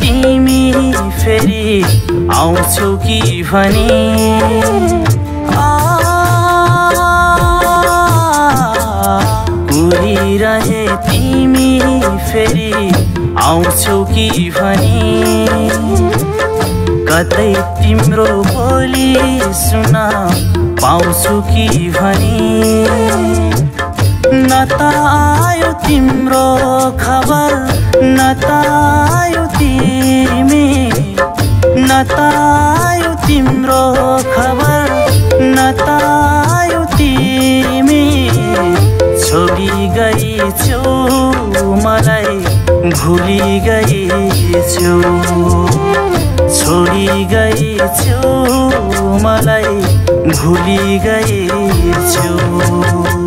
तिमी फेरि आउँछौ कि भने? रहे तिमी फेरि आउँछौ कि भने? कतै तिम्रो बोली सुना पाउँछु कि भनी? न त आयो तिम्रो खबर न त आयो तिमी। न त आयो तिम्रो खबर न त आयो तिमी। छोडी गइछौ मलाई भुली गइछौ छोडी गइछौ मलाई भुली गइछौ अब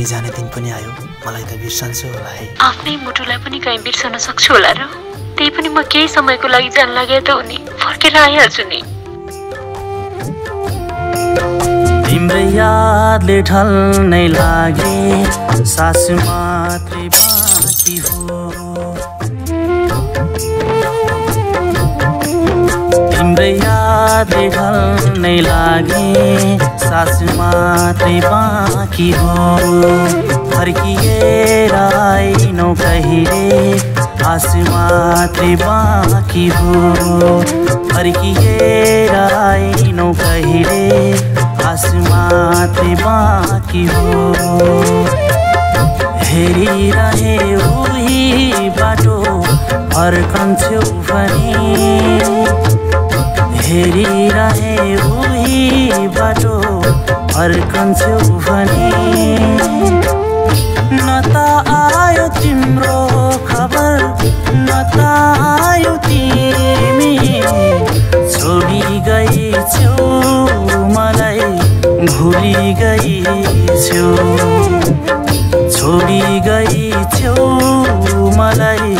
तिमी जाने दिन पनि आयो। मलाई त बिर्सन्छु होला है। आफ्नै मुटुलाई पनि कहीँ बिर्सन सक्छु होला र? त्यही पनि म केही समयको लागि जान लागे त हुने फर्केर आइहाल्छु नि। तिम्रै यादले ढल्नै लागे सास मात्रै ढल्नै लागे सास मात्रै बाँकी हो। फर्किएर आइनौ कहिले आस मात्रै बाँकी हो। फर्किएर आइनौ कहिले आस मात्रै बाँकी हो। हेरिरहे उही बाटो फर्कन्छौ भने हेरिरहे उही बाटो फर्कन्छौ भने। न त आयो तिम्रो खबर न त आयो तिमी। छोडी गइछौ मलाई भुली गइछौ। छोडी गइछौ मलाई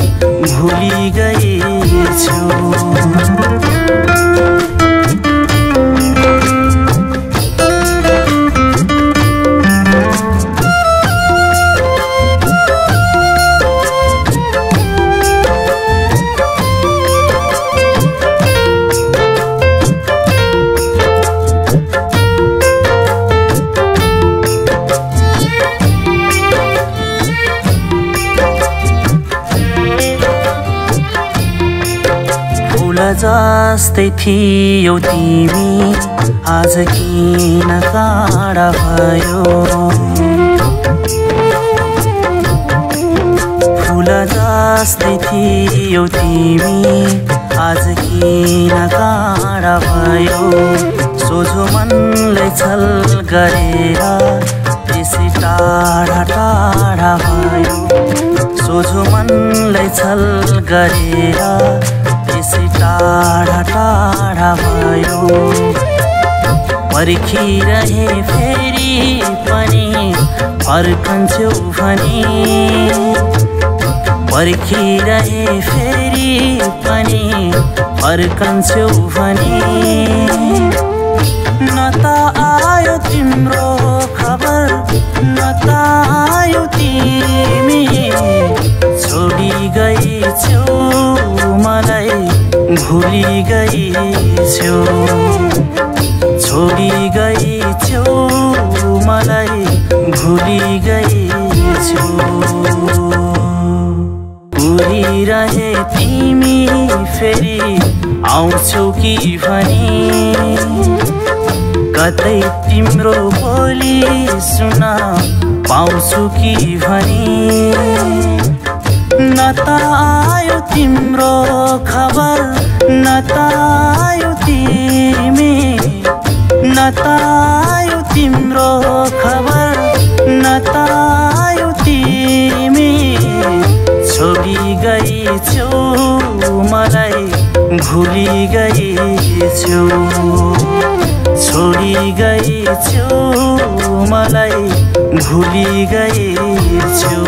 भुली गइछौ। फुल जस्तै थियौ तिमी। आज किन काँडा भयो? फुल जस्तै थियौ तिमी। आज किन काँडा भयो? सोझो मनलाई छल गरेर त्यसै टाढा टाढा भयो। सोझो मनलाई छल गरेर टाढा टाढा भयो। पर्खिरहे फेरि पनि फर्कन्छौ भने। पर्खिरहे फेरि पनि फर्कन्छौ भने। न त आयो तिम्रो खबर। भुली गइछौ छोडी गइछौ मलाई भुली गइछौ कुरिरहे तिमी फेरि आउँछौ कि भने? कतै तिम्रो बोली सुन पाउँछु कि भने? न त तिम्रो खबर न त तिमी। न त तिम्रो खबर न त तिमी। छोडी गइछौ मलाई भुली गइछौ छोडी गइछौ मलाई भुली गइछौ